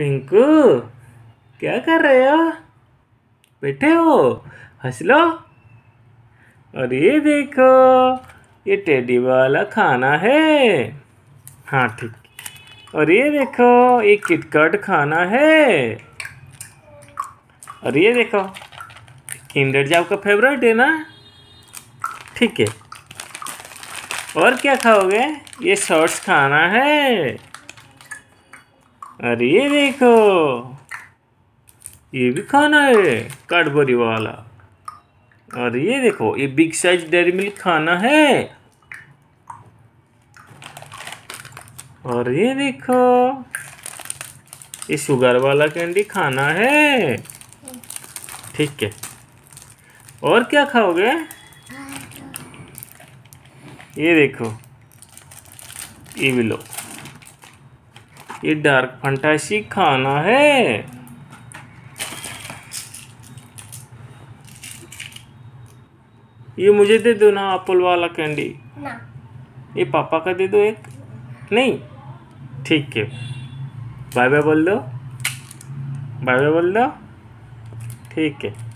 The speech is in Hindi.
पिंकू, क्या कर रहे हो? बैठे हो? हंस लो। और ये देखो, ये टेडी वाला खाना है। हाँ ठीक। और ये देखो, ये किटकट खाना है। और ये देखो किंडर जो आपका फेवरेट है ना? ठीक है। और क्या खाओगे? ये शॉर्ट्स खाना है। अरे ये देखो। ये भी खाना है कैडबरी वाला। और ये देखो, ये बिग साइज़ डेरी मिल्क खाना है। और ये देखो, ये शुगर वाला कैंडी खाना है। ठीक है। और क्या खाओगे? ये देखो, ये भी लो। ये डार्क फंटासी खाना है। ये मुझे दे दो ना एप्पल वाला कैंडी ना। ये पापा का दे दो एक। नहीं। ठीक है। बाय बाय बोल दो। बाय बाय बोल दो। ठीक है।